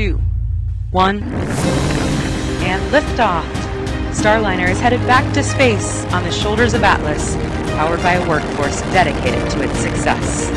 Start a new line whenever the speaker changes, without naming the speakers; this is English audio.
Two, one, and liftoff. Starliner is headed back to space on the shoulders of Atlas, powered by a workforce dedicated to its success.